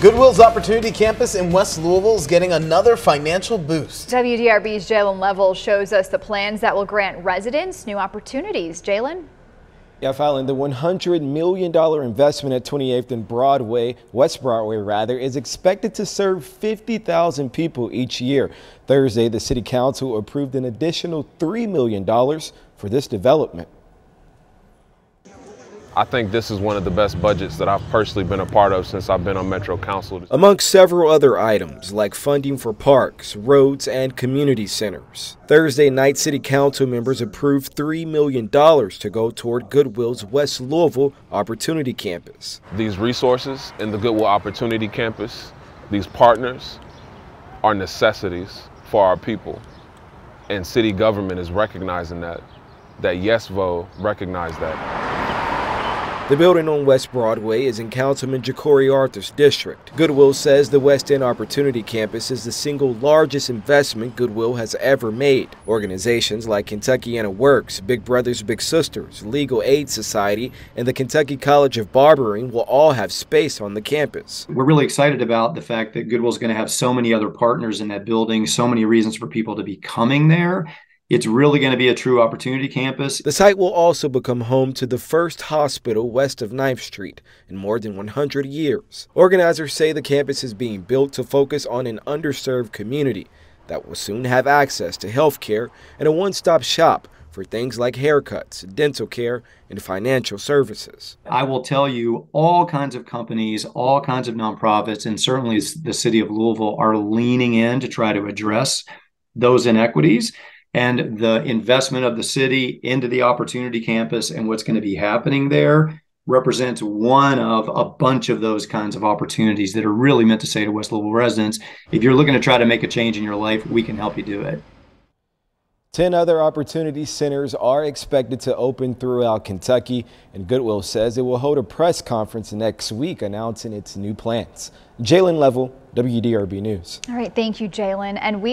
Goodwill's Opportunity Campus in West Louisville is getting another financial boost. WDRB's Jalen Level shows us the plans that will grant residents new opportunities. Jalen? Yeah, Fallon, the $100 million investment at 28th and Broadway, West Broadway rather, is expected to serve 50,000 people each year. Thursday, the City Council approved an additional $3 million for this development. I think this is one of the best budgets that I've personally been a part of since I've been on Metro Council. Among several other items like funding for parks, roads, and community centers. Thursday night, City Council members approved $3 million to go toward Goodwill's West Louisville Opportunity Campus. These resources in the Goodwill Opportunity Campus, these partners, are necessities for our people. And city government is recognizing that. That Yes Vote recognized that. The building on West Broadway is in Councilman Jecorey Arthur's district. Goodwill says the West End Opportunity Campus is the single largest investment Goodwill has ever made. Organizations like Kentuckiana Works, Big Brothers Big Sisters, Legal Aid Society, and the Kentucky College of Barbering will all have space on the campus. We're really excited about the fact that Goodwill is going to have so many other partners in that building, so many reasons for people to be coming there. It's really going to be a true opportunity campus. The site will also become home to the first hospital west of 9th Street in more than 100 years. Organizers say the campus is being built to focus on an underserved community that will soon have access to health care and a one stop shop for things like haircuts, dental care, and financial services. I will tell you, all kinds of companies, all kinds of nonprofits, and certainly the city of Louisville are leaning in to try to address those inequities and the investment of the city into the opportunity campus and what's going to be happening there represents one of a bunch of those kinds of opportunities that are really meant to say to West Louisville residents, if you're looking to try to make a change in your life, we can help you do it. 10 other opportunity centers are expected to open throughout Kentucky, and Goodwill says it will hold a press conference next week announcing its new plans. Jalen Level, WDRB News. All right, thank you, Jalen. And we